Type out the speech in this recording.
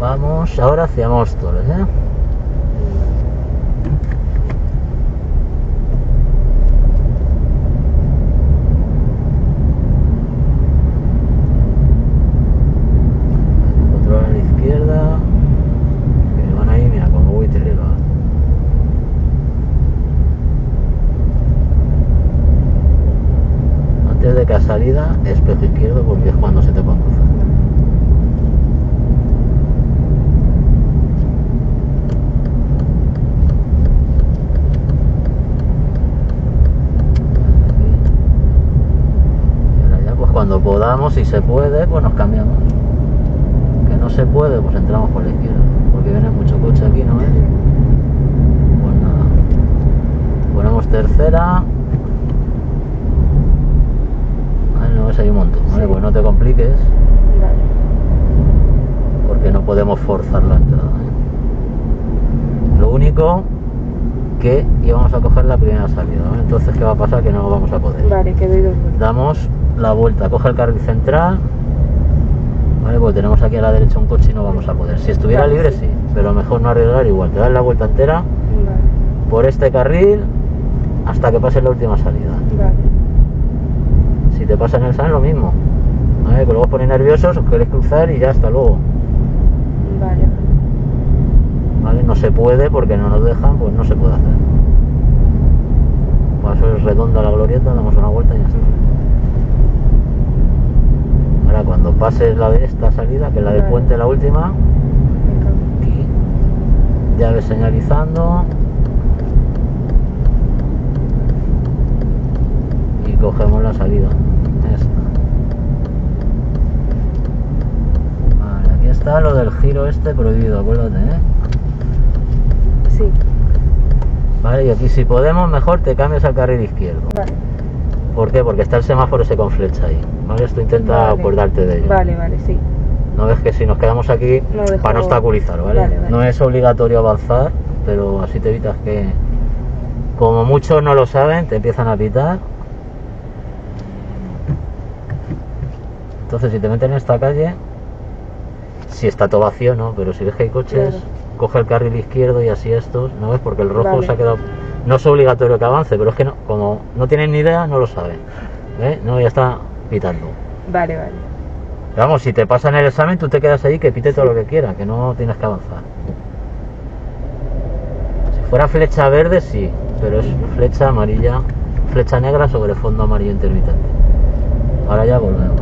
Vamos ahora hacia Móstoles, ¿eh? Controla la izquierda. Que van ahí, mira, como voy terrible. Antes de cada salida, espejo izquierdo porque es cuando se te pueden cruzar. Y ahora ya, pues cuando podamos, si se puede, pues nos cambiamos. Que no se puede, pues entramos por la izquierda. Porque viene mucho coche aquí, ¿no es? Pues nada. Ponemos tercera. Vale, no ves, hay un montón, ¿vale? Sí. Pues no te compliques, porque no podemos forzar la entrada. ¿eh? Lo único que íbamos a coger la primera salida. Entonces, ¿qué va a pasar? Que no vamos a poder. Vale, que doy dos vueltas. damos la vuelta, coge el carril central, ¿vale? Pues tenemos aquí a la derecha un coche y no vamos a poder. Si estuviera Vale, libre, sí. sí, pero mejor no arriesgar igual. Te das la vuelta entera Vale. por este carril hasta que pase la última salida. Vale. Si te pasa en el SAN, lo mismo. ¿Vale? Que luego os ponéis nerviosos, os queréis cruzar y ya hasta luego. Vale. No se puede porque no nos dejan, pues no se puede hacer. Paso es redonda la glorieta, damos una vuelta y ya está. Ahora cuando pases la de esta salida, que es la del puente, la última, aquí, llave señalizando y cogemos la salida. Esta. Vale, aquí está lo del giro este prohibido, acuérdate, ¿eh? Sí. Y aquí si podemos, mejor te cambias al carril izquierdo. Vale. ¿Por qué? Porque está el semáforo ese con flecha ahí. ¿Vale? Esto intenta Vale. acordarte de ello. Vale, vale, sí. No ves que si nos quedamos aquí, No dejo- para no obstaculizar, ¿vale? Vale, vale. No es obligatorio avanzar, pero así te evitas que, como muchos no lo saben, te empiezan a pitar. Entonces, si te meten en esta calle, si está todo vacío, ¿no? Pero si ves que hay coches, Claro. coge el carril izquierdo y así estos, ¿no ves? Porque el rojo Vale. se ha quedado... No es obligatorio que avance, pero es que no, como no tienen ni idea, no lo saben. ¿Ves? No, ya está pitando. Vale, vale. Vamos, si te pasan el examen, tú te quedas ahí que pite todo lo que quiera, que no tienes que avanzar. Si fuera flecha verde, sí, pero es flecha amarilla, flecha negra sobre fondo amarillo intermitente. Ahora ya volvemos.